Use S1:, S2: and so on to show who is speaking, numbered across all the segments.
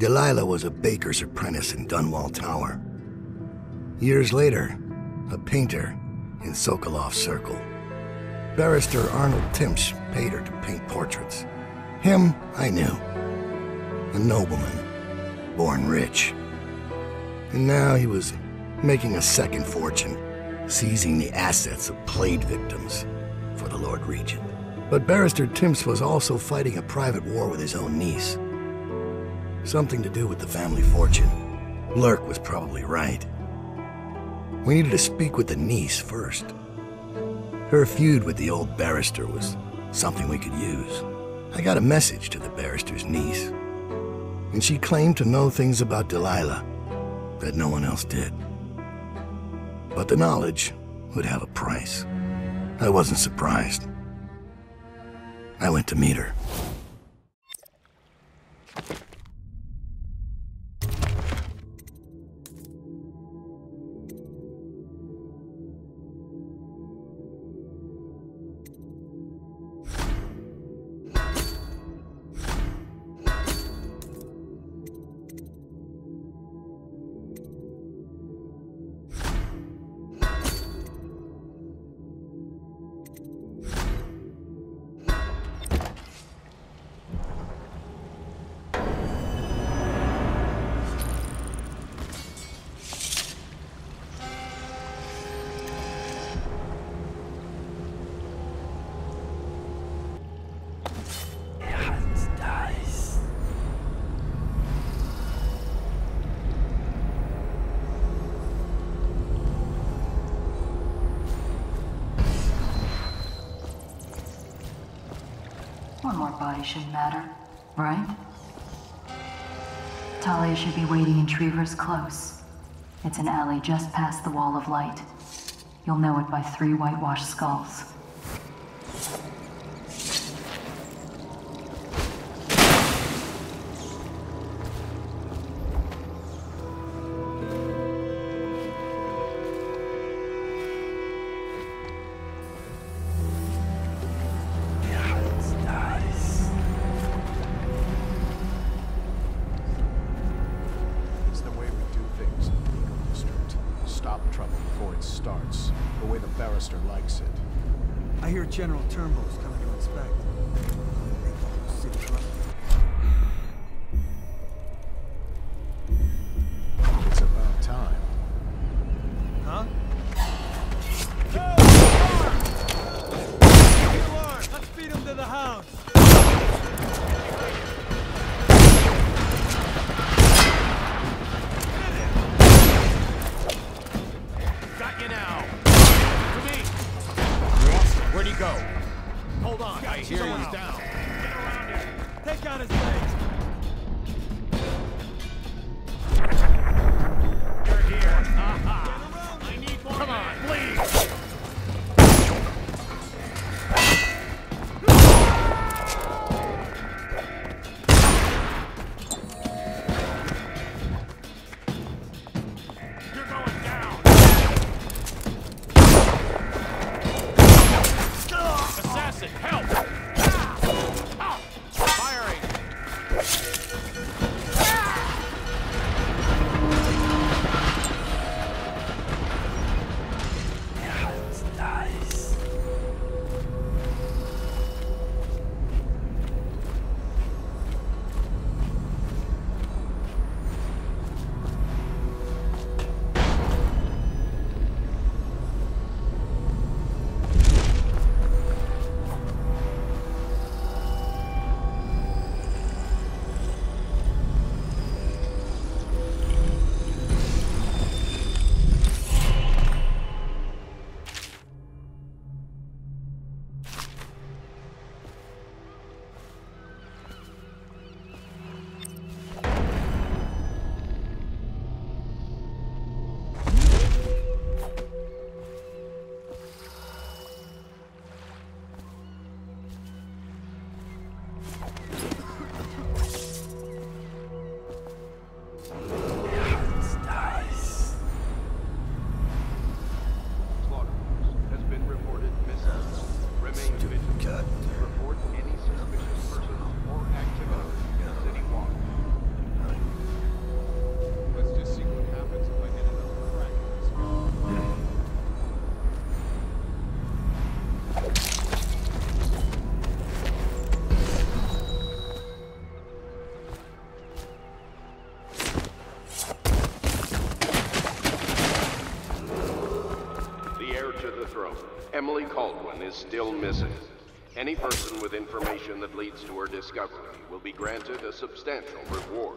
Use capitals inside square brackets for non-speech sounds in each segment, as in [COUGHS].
S1: Delilah was a baker's apprentice in Dunwall Tower. Years later, a painter in Sokolov Circle. Barrister Arnold Timsh paid her to paint portraits. Him, I knew. A nobleman, born rich. And now he was making a second fortune, seizing the assets of plague victims for the Lord Regent. But Barrister Timsh was also fighting a private war with his own niece. Something to do with the family fortune. Lurk was probably right. We needed to speak with the niece first. Her feud with the old barrister was something we could use. I got a message to the barrister's niece, and she claimed to know things about Delilah that no one else did. But the knowledge would have a price. I wasn't surprised. I went to meet her.
S2: Shouldn't matter, right? Talia should be waiting in Trevor's Close. It's an alley just past the Wall of Light. You'll know it by three whitewashed skulls.
S3: Kaldwin is still missing. Any person with information that leads to her discovery will be granted a substantial reward.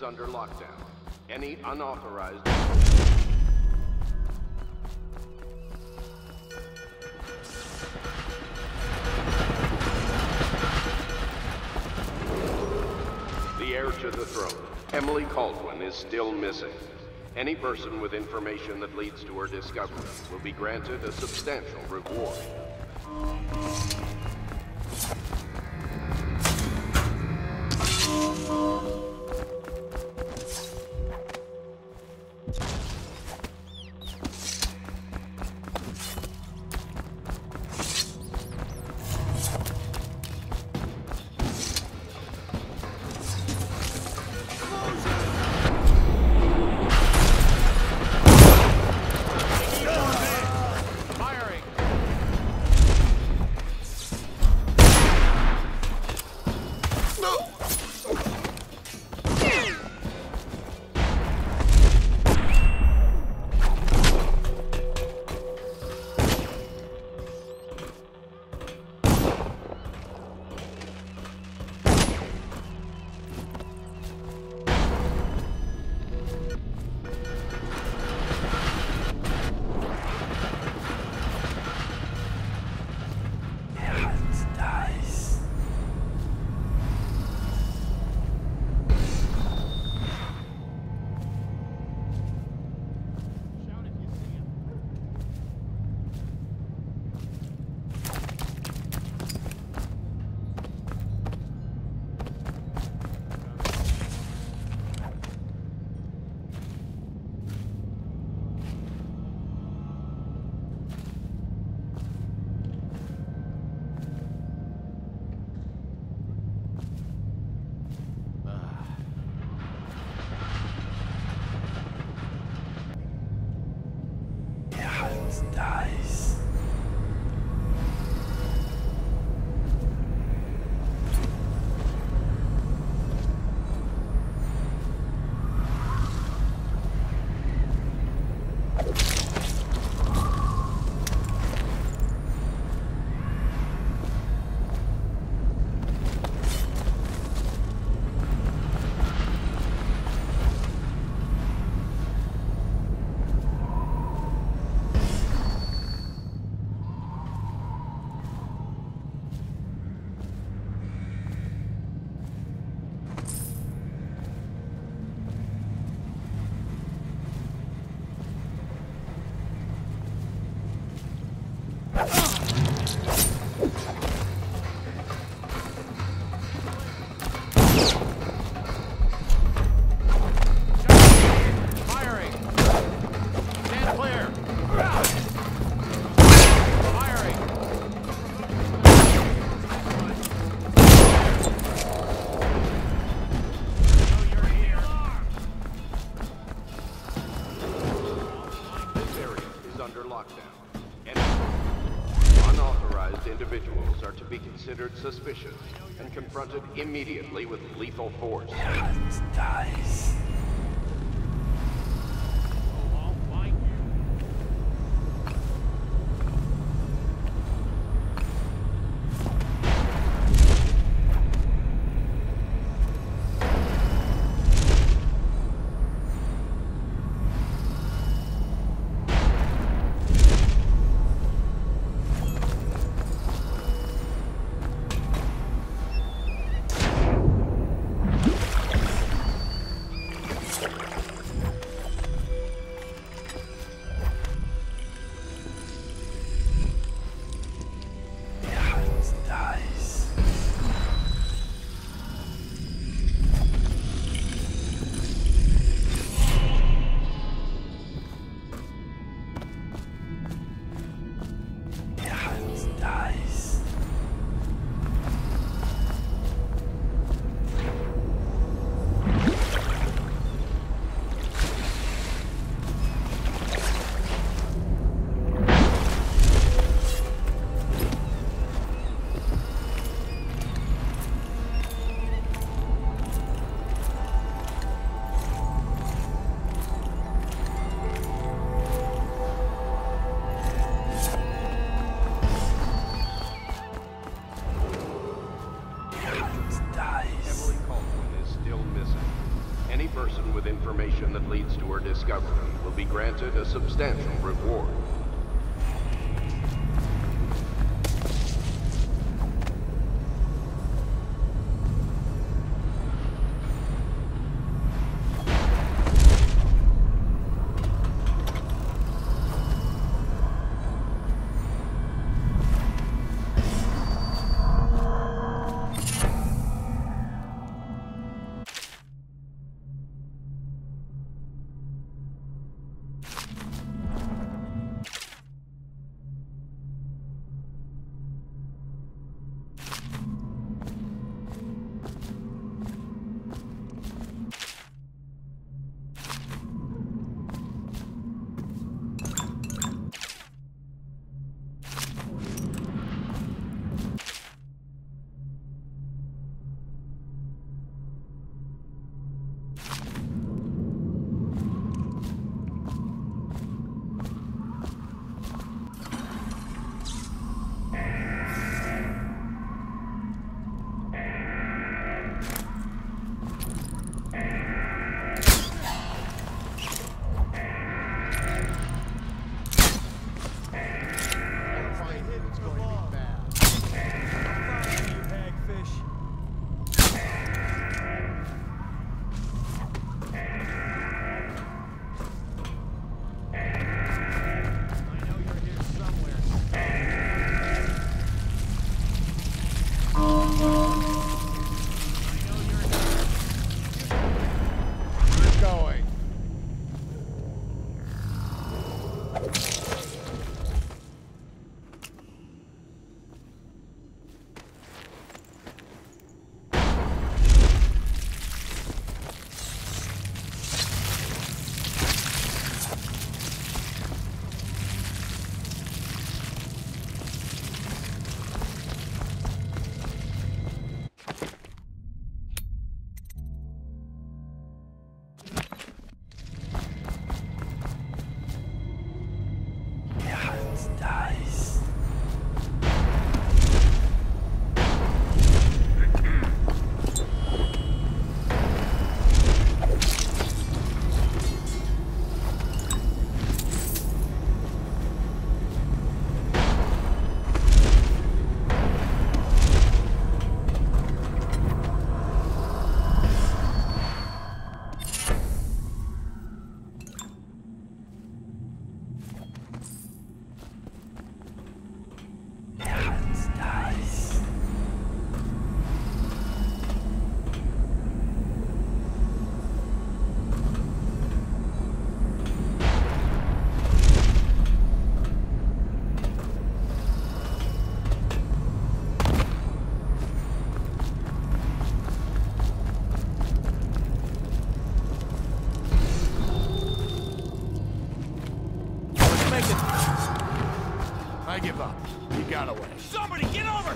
S3: Is under lockdown. Any unauthorized... The heir to the throne, Emily Kaldwin, is still missing. Any person with information that leads to her discovery will be granted a substantial reward.
S1: Nice.
S3: Immediately with lethal force.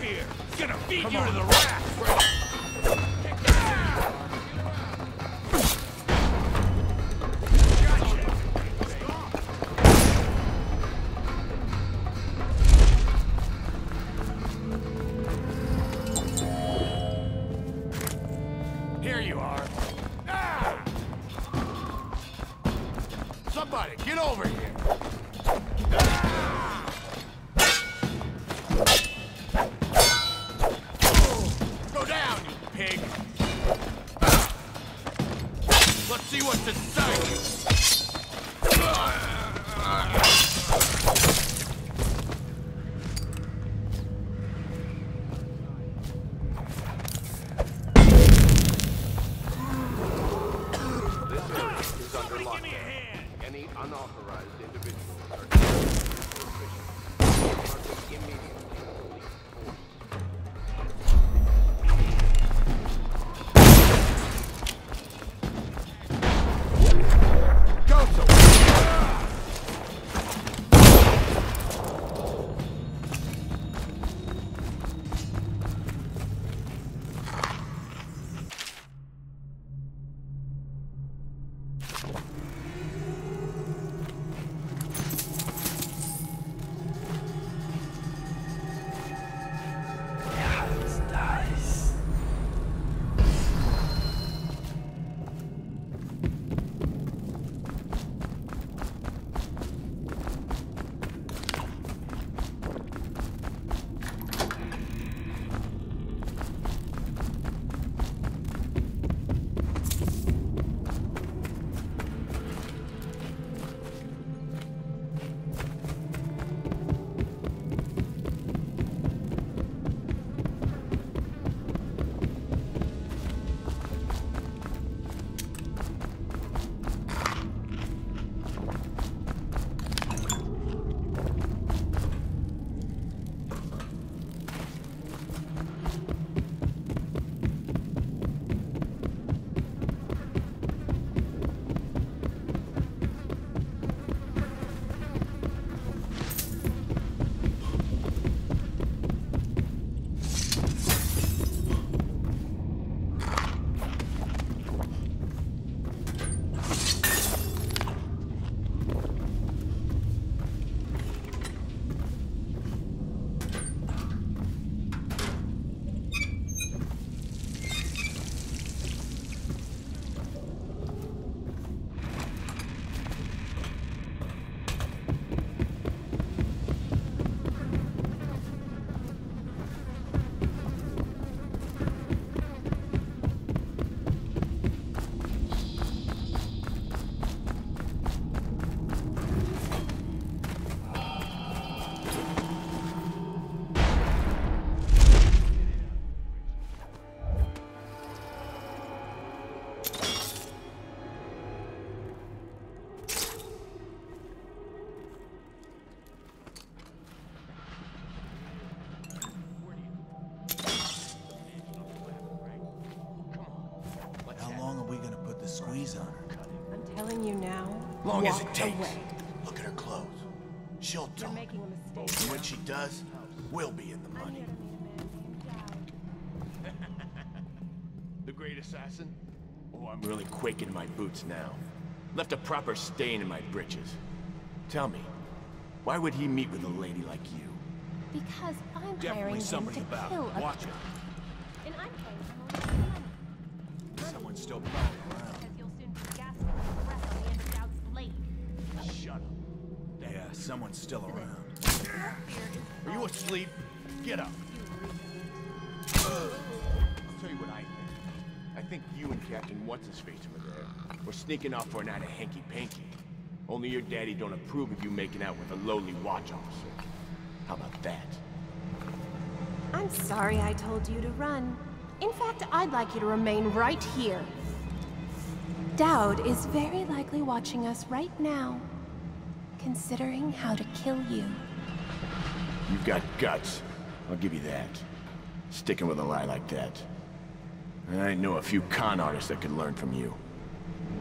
S4: here. It's gonna feed
S2: Come you
S4: on.
S5: to the rats.
S4: Long as it takes.
S5: Away.
S4: Look at her clothes. She'll
S5: You're
S4: talk.
S5: making a mistake.
S4: And when she does, we'll be in the
S5: I'm
S4: money.
S5: here to meet a man named [LAUGHS]
S2: The great assassin? Oh, I'm really quaking in my boots now. Left a proper stain in my britches. Tell me, why would he meet with a lady like you?
S5: Because I'm hiring
S4: Definitely
S5: him to
S4: about
S5: kill
S4: it.
S5: a
S4: Watch it.
S5: And I'm paying him only money.
S4: Someone's still prowling someone's still around.
S5: Your fear is
S2: Are you asleep? Get up. I'll tell you what I think. I think you and Captain What's-His-Face over there were sneaking off for a night of hanky-panky. Only your daddy don't approve of you making out with a lowly watch officer. How about that?
S5: I'm sorry I told you to run. In fact, I'd like you to remain right here. Daud is very likely watching us right now, considering how to kill you.
S2: You've got guts. I'll give you that. Sticking with a lie like that. I know a few con artists that could learn from you. [LAUGHS]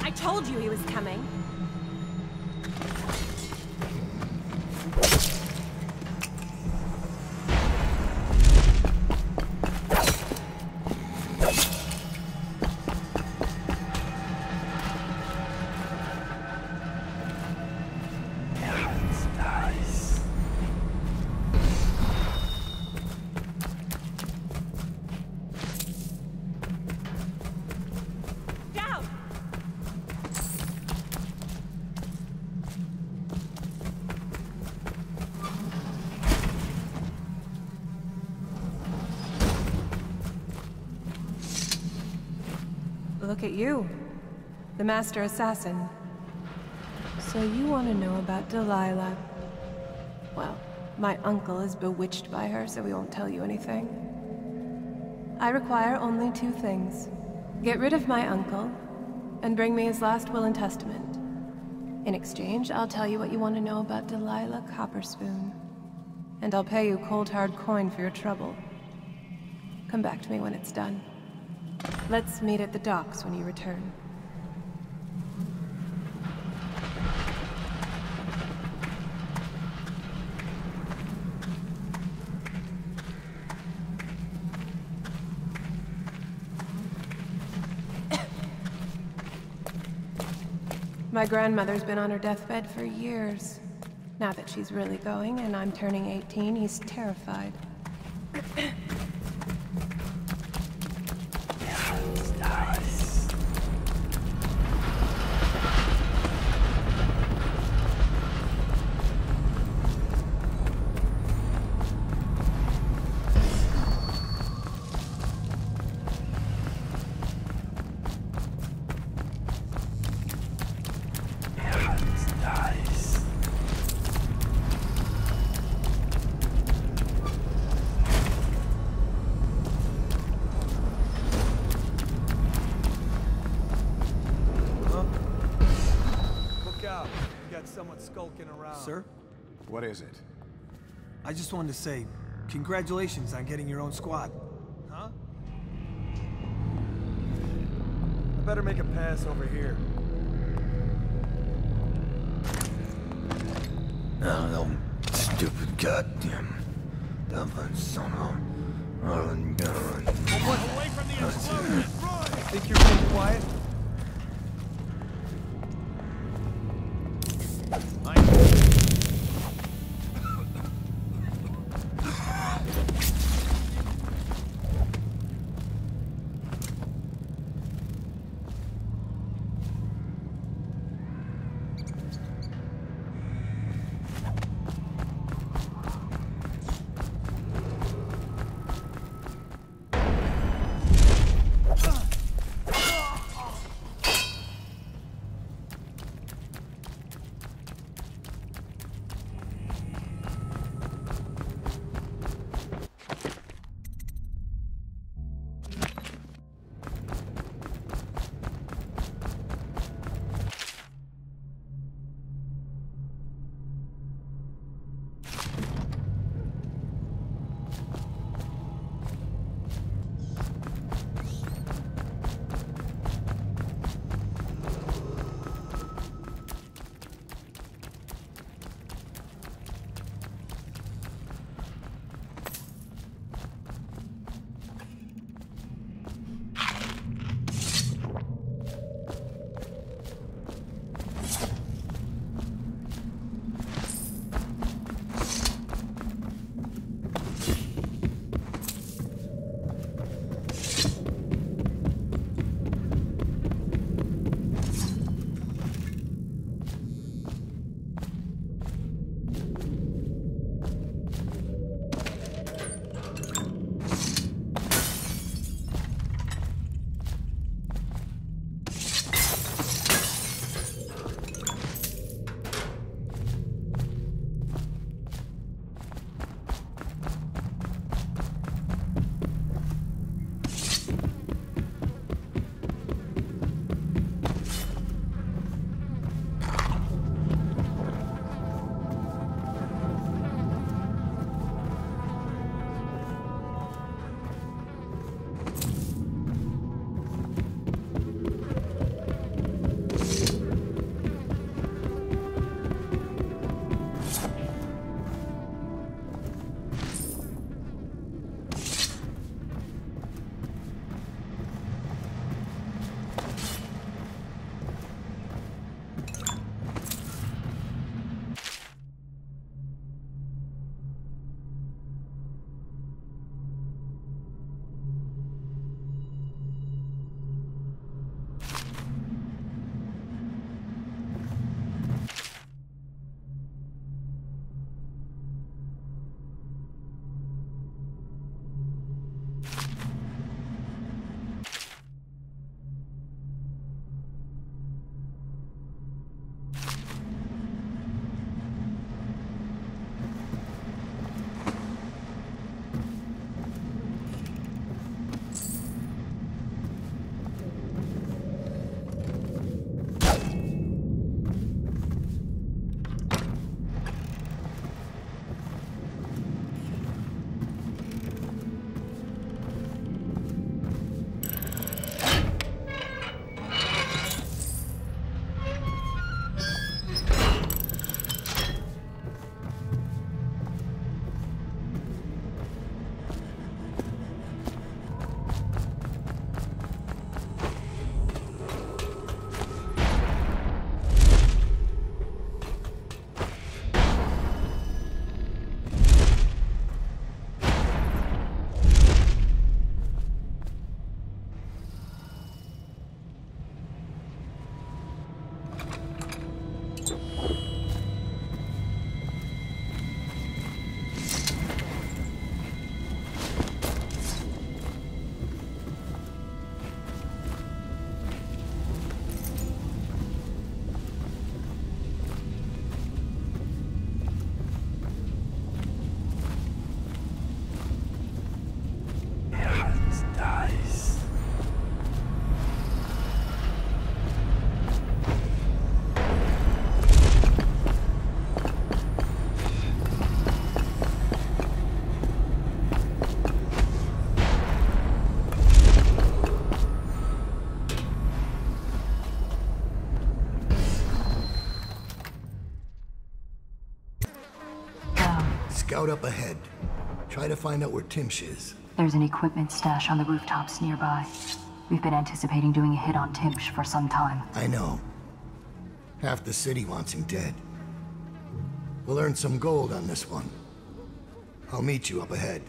S5: I told you he was coming. At you, the master assassin. So you want to know about Delilah? Well, my uncle is bewitched by her, so we won't tell you anything. I require only two things. Get rid of my uncle, and bring me his last will and testament. In exchange, I'll tell you what you want to know about Delilah Copperspoon. And I'll pay you cold hard coin for your trouble. Come back to me when it's done. Let's meet at the docks when you return. [COUGHS] My grandmother's been on her deathbed for years. Now that she's really going and I'm turning 18, he's terrified.
S6: Just wanted to say, congratulations on getting your own squad. Huh? I better make a pass over here.
S1: Oh, no, stupid goddamn. Dublin son of Rolling gun.
S4: Away from the explosion! Run!
S6: Think you're being quiet?
S1: Scout up ahead. Try to find out where Timsh is.
S7: There's an equipment stash on the rooftops nearby. We've been anticipating doing a hit on Timsh for some time.
S1: I know. Half the city wants him dead. We'll earn some gold on this one. I'll meet you up ahead.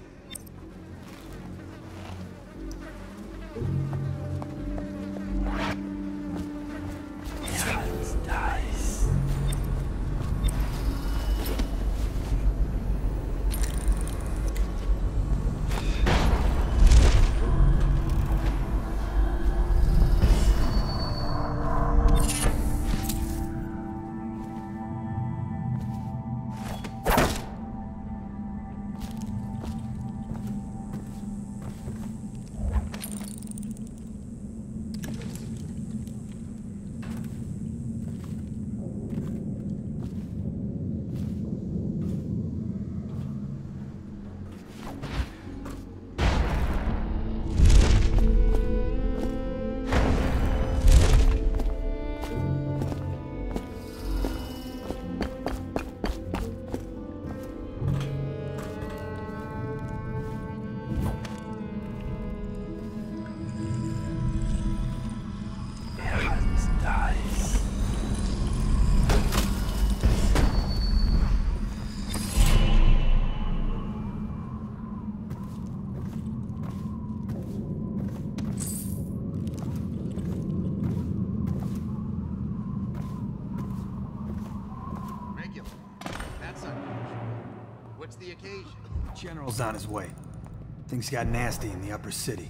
S6: Things got nasty in the upper city.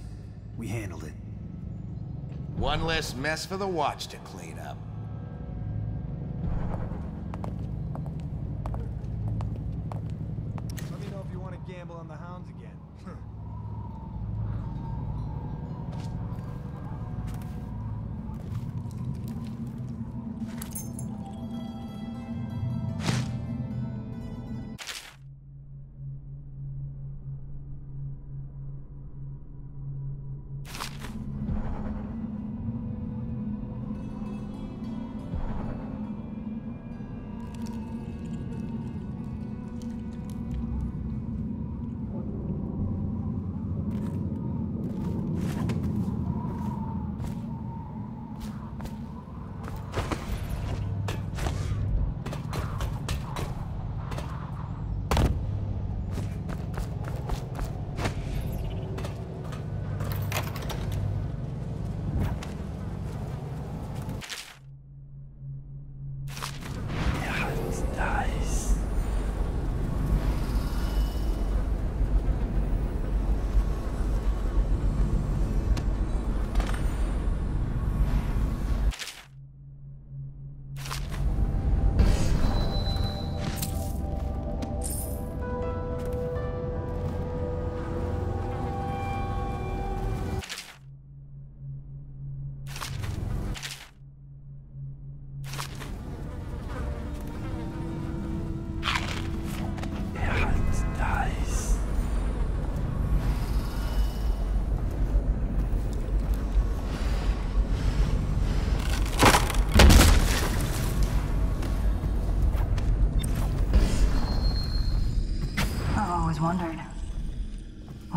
S6: We handled it.
S8: One less mess for the watch to clean up.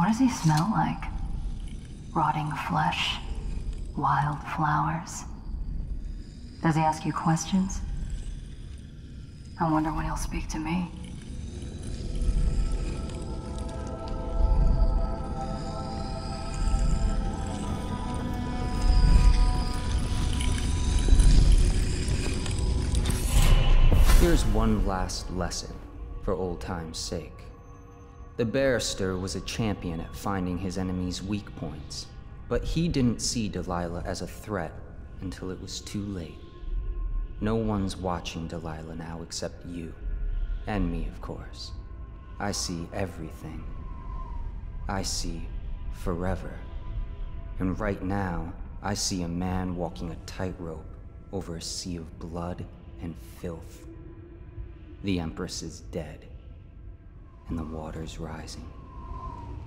S7: Does he smell like? Rotting flesh? Wild flowers? Does he ask you questions? I wonder when he'll speak to me.
S9: Here's one last lesson, for old time's sake. The barrister was a champion at finding his enemy's weak points, but he didn't see Delilah as a threat until it was too late. No one's watching Delilah now except you. And me, of course. I see everything. I see forever. And right now, I see a man walking a tightrope over a sea of blood and filth. The Empress is dead, and the water's rising.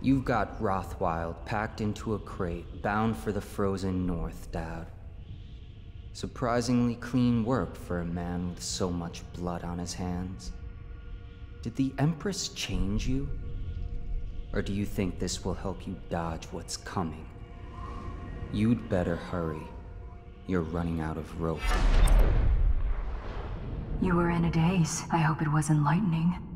S9: You've got Rothwild packed into a crate, bound for the frozen north, Daud. Surprisingly clean work for a man with so much blood on his hands. Did the Empress change you? Or do you think this will help you dodge what's coming? You'd better hurry. You're running out of rope.
S7: You were in a daze. I hope it was enlightening.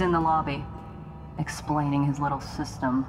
S7: He's in the lobby, explaining his little system.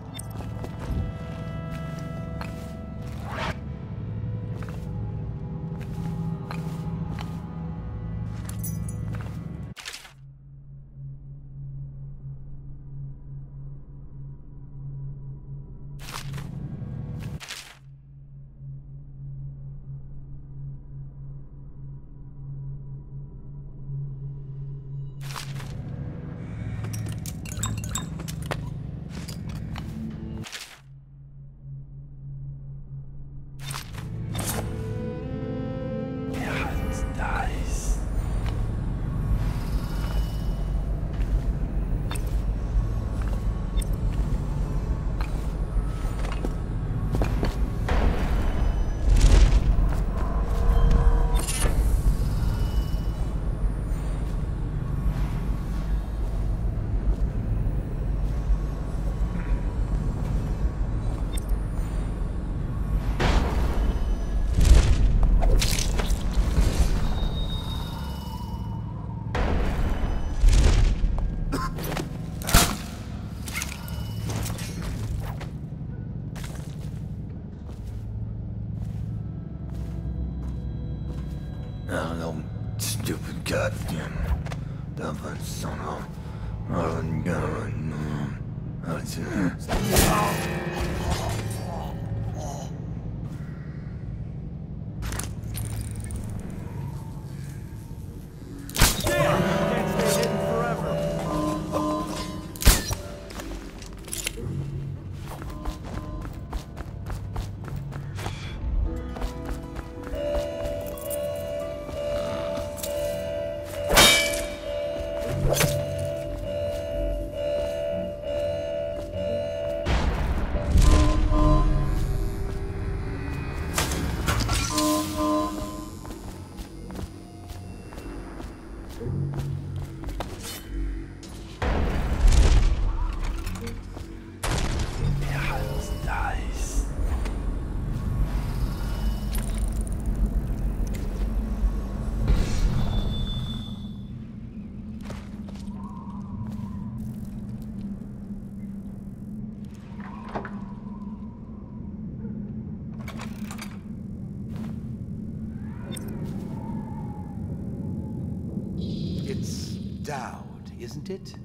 S8: Isn't it?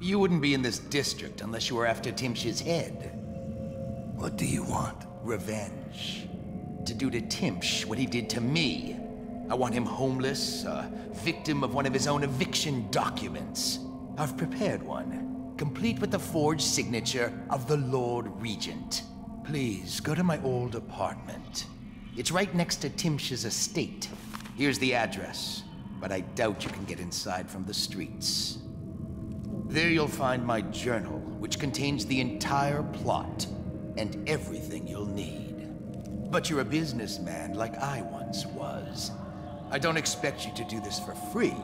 S8: You wouldn't be in this district unless you were after Timsh's head.
S1: What do you want?
S8: Revenge. To do to Timsh what he did to me. I want him homeless, a victim of one of his own eviction documents. I've prepared one, complete with the forged signature of the Lord Regent. Please, go to my old apartment. It's right next to Timsh's estate. Here's the address, but I doubt you can get inside from the streets. There you'll find my journal, which contains the entire plot and everything you'll need. But you're a businessman like I once was. I don't expect you to do this for free.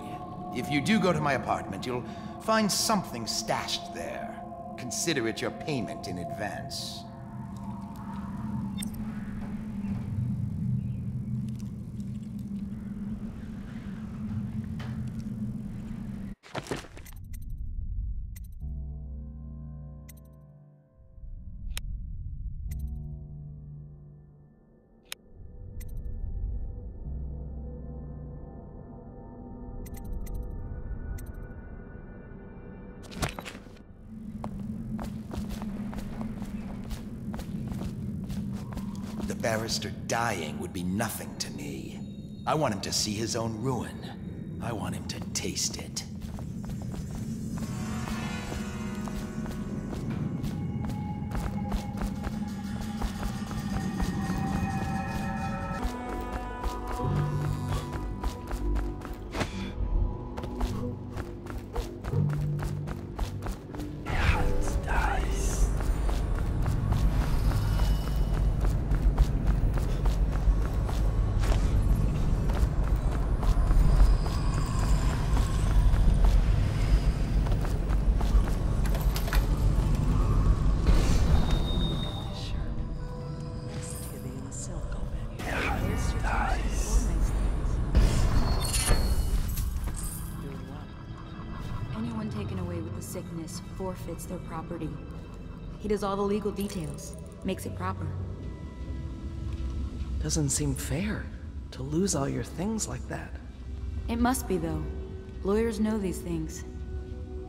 S8: If you do go to my apartment, you'll find something stashed there. Consider it your payment in advance. Dying would be nothing to me. I want him to see his own ruin. I want him to taste it.
S10: Forfeits their property. He does all the legal details, makes it proper.
S11: Doesn't seem fair to lose all your things like that.
S10: It must be, though. Lawyers know these things.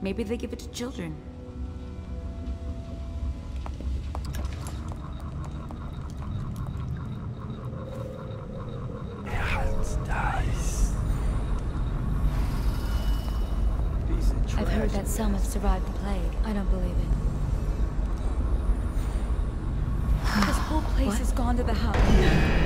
S10: Maybe they give it to children.
S12: I've heard that some have survived the plague. I don't believe it.
S10: This whole place has gone to the house.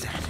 S13: That.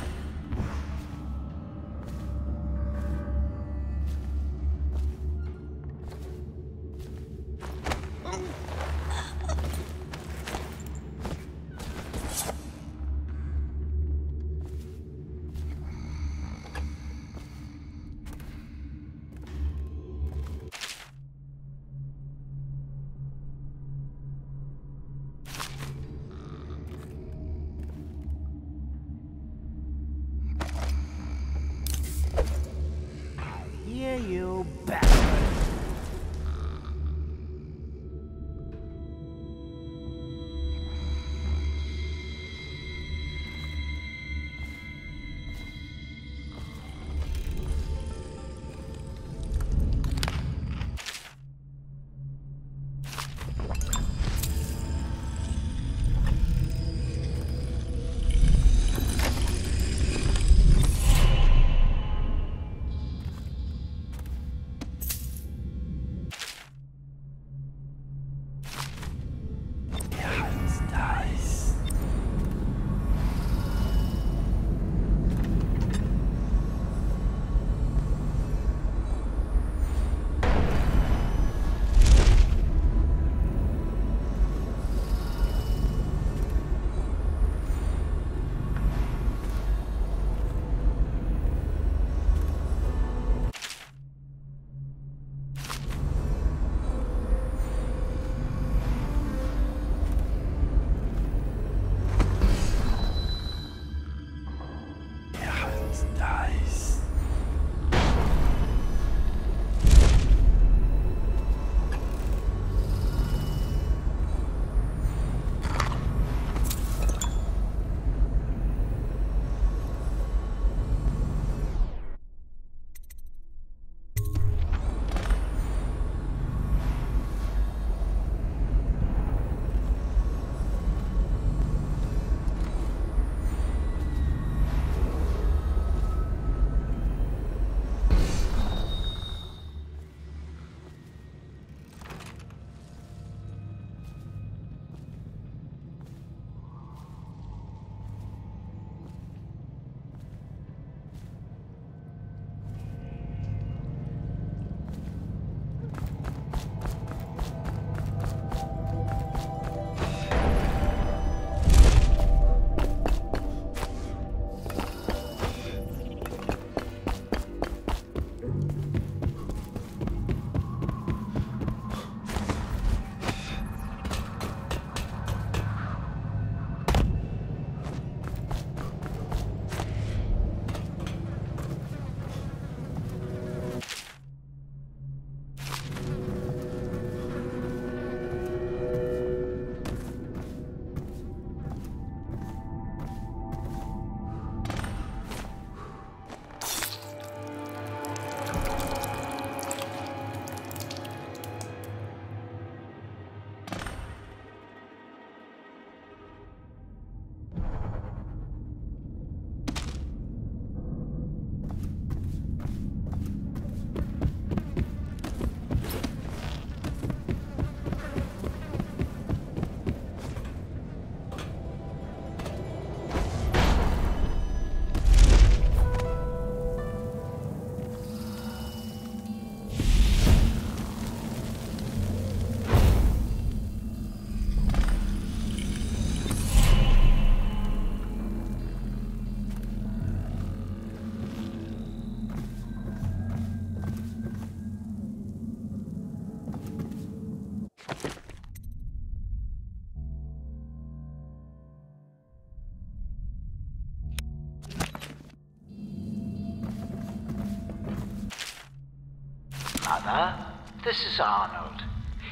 S14: Mother, this is Arnold.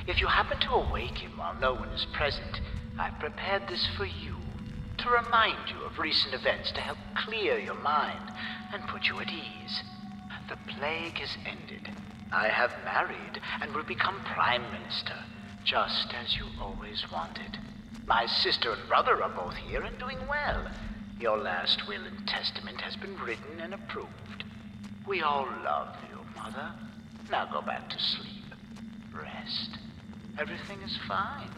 S14: If you happen to awake him while no one is present, I've prepared this for you to remind you of recent events to help clear your mind and put you at ease. The plague has ended. I have married and will become Prime Minister, just as you always wanted. My sister and brother are both here and doing well. Your last will and testament has been written and approved. We all love you, Mother. Now go back to sleep. Rest. Everything is fine.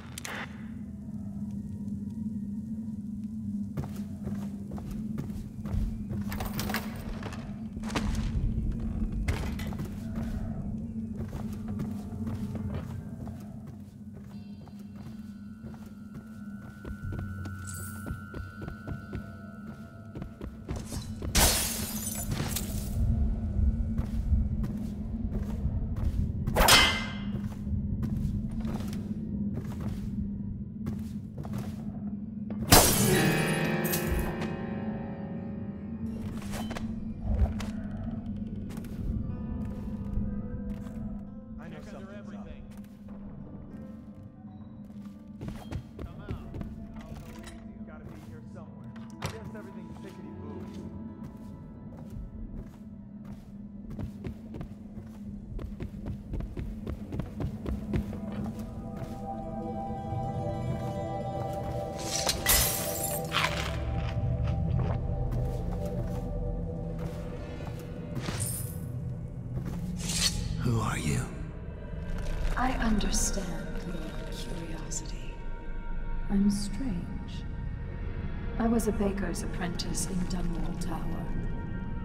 S15: Was a baker's apprentice in Dunwall Tower.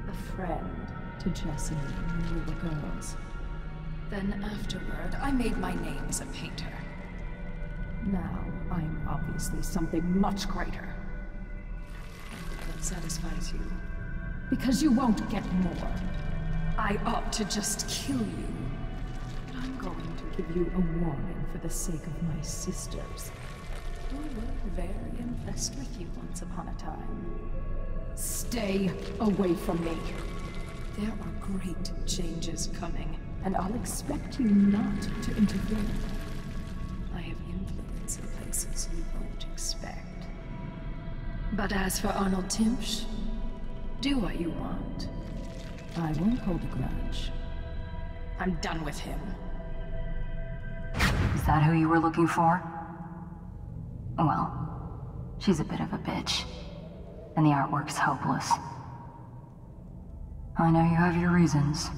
S15: A friend to Jessie when we were girls. Then afterward, I made my name as a painter. Now, I'm obviously something much greater. That satisfies you. Because you won't get more. I ought to just kill you. But I'm going to give you a warning for the sake of my sisters. Who were very impressed with you once upon a time. Stay away from me. There are great changes coming, and I'll expect you not to interfere. I have influence in places you won't expect. But as for Arnold Timsh, do what you want. I won't hold a grudge. I'm done with him.
S7: Is that who you were looking for? Well, she's a bit of a bitch. And the artwork's hopeless. I know you have your reasons.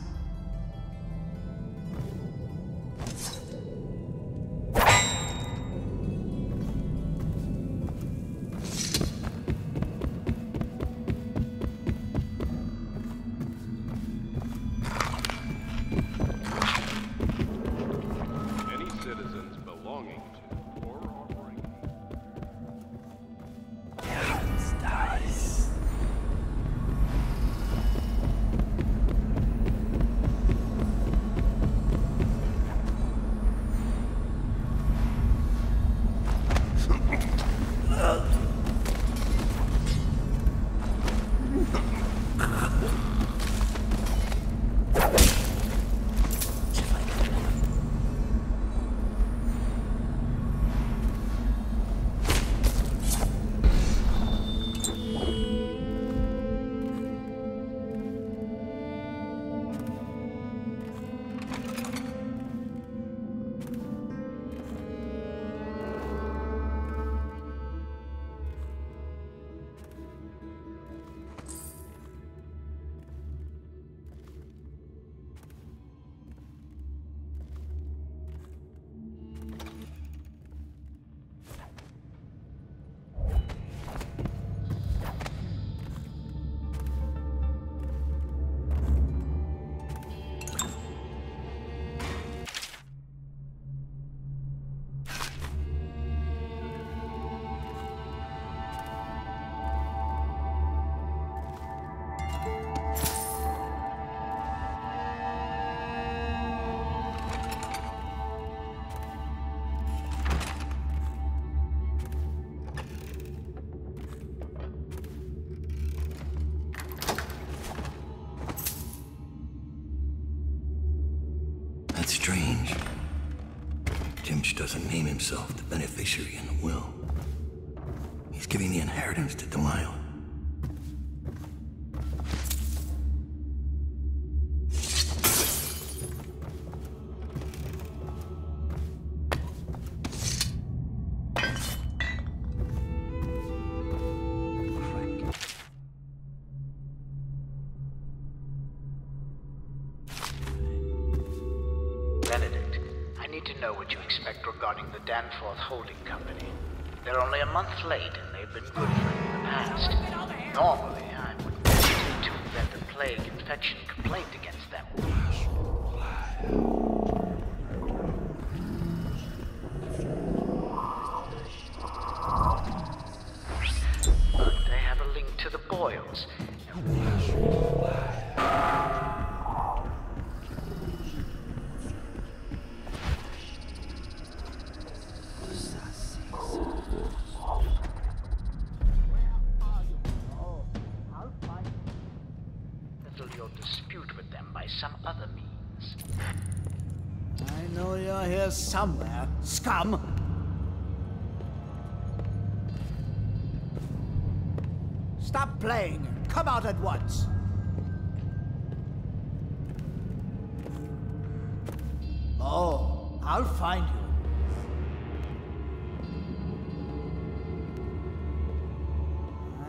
S1: Himself the beneficiary the
S14: Danforth Holding Company. They're only a month late, and they've been good for in the past. Normally, I would hesitate to invent a plague infection complaint
S16: scum. Stop playing. Come out at once. Oh, I'll find you.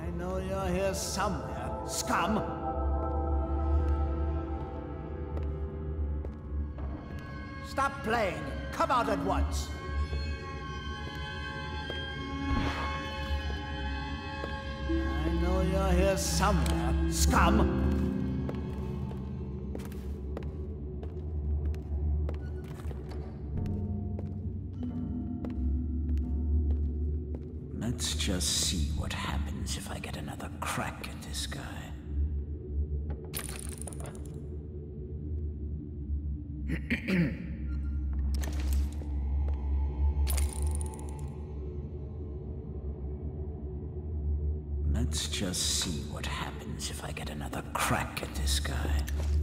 S16: I know you're here somewhere, scum. Stop playing.
S17: Come out at once! I know you're here somewhere, scum! Let's just see what happens if I get another crack at this guy. [CLEARS THROAT] just see what happens if I get another crack at this guy.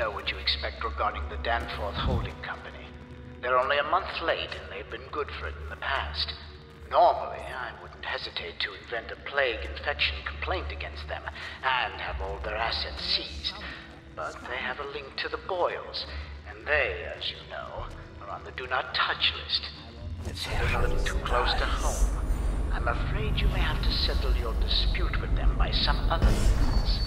S14: Know what you expect regarding the Danforth Holding Company. They're only a month late, and they've been good for it in the past. Normally, I wouldn't hesitate to invent a plague infection complaint against them and have all their assets seized. But they have a link to the Boyles, and they, as you know, are on the do not touch list. It's a little too close to home. I'm afraid you may have to settle your dispute with them by some other means.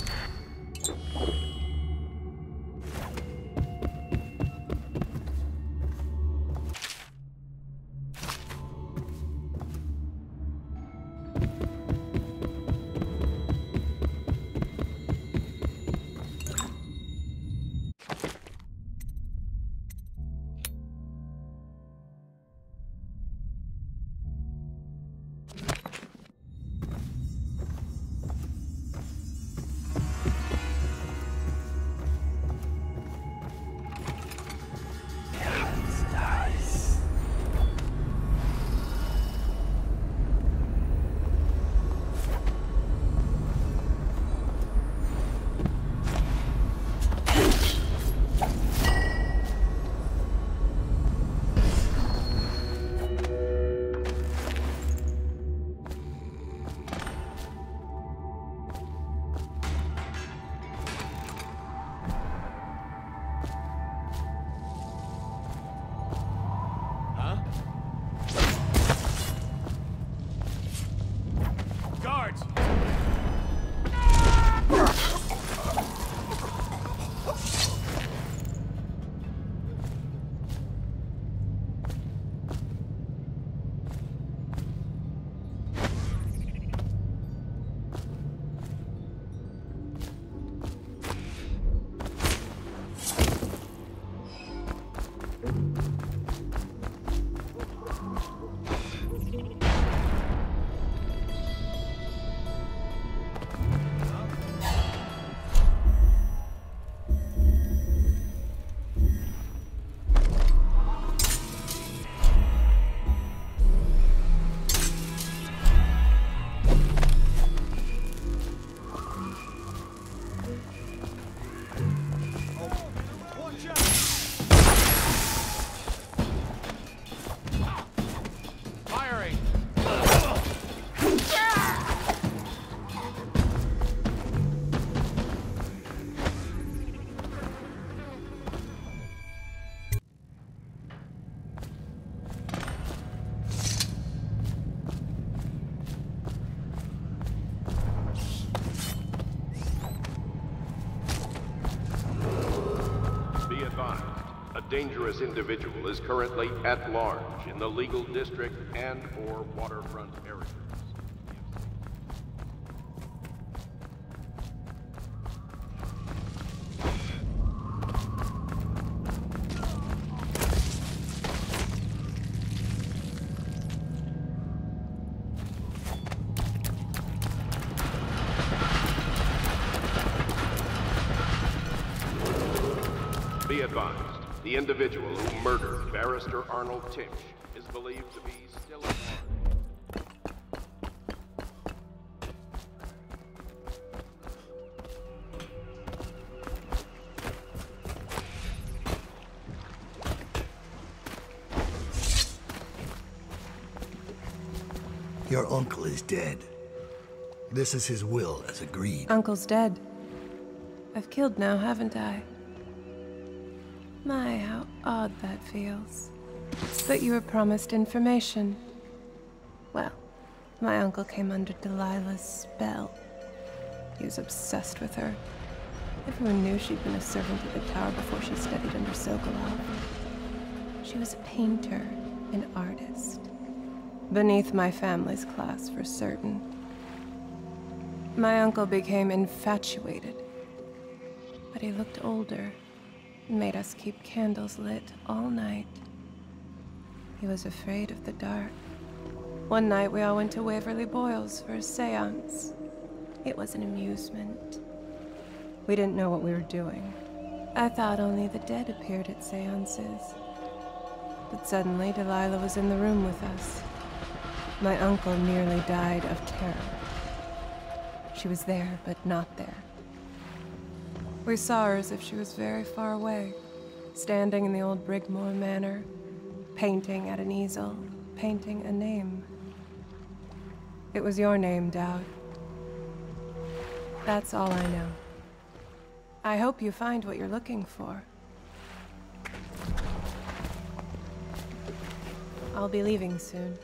S3: Dangerous individual is currently at large in the legal district and or waterfront areas. The individual who murdered Barrister Arnold Timsh is believed to be still at large.
S1: Your uncle is dead. This is his will, as agreed.
S5: Uncle's dead. I've killed now, haven't I? My, how odd that feels. But you were promised information. Well, my uncle came under Delilah's spell. He was obsessed with her. Everyone knew she'd been a servant at the tower before she studied under Sokolov. She was a painter, an artist. Beneath my family's class, for certain. My uncle became infatuated. But he looked older made us keep candles lit all night. He was afraid of the dark. One night we all went to Waverly Boyle's for a seance. It was an amusement. We didn't know what we were doing. I thought only the dead appeared at seances. But suddenly Delilah was in the room with us. My uncle nearly died of terror. She was there, but not there. We saw her as if she was very far away, standing in the old Brigmore Manor, painting at an easel, painting a name. It was your name, Daud. That's all I know. I hope you find what you're looking for. I'll be leaving soon.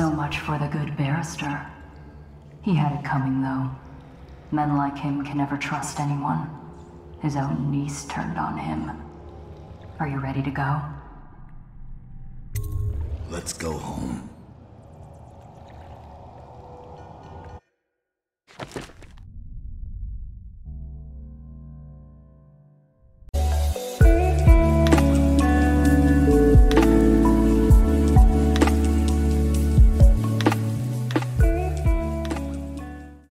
S7: So much for the good barrister. He had it coming, though. Men like him can never trust anyone. His own niece turned on him. Are you ready to go?
S1: Let's go home.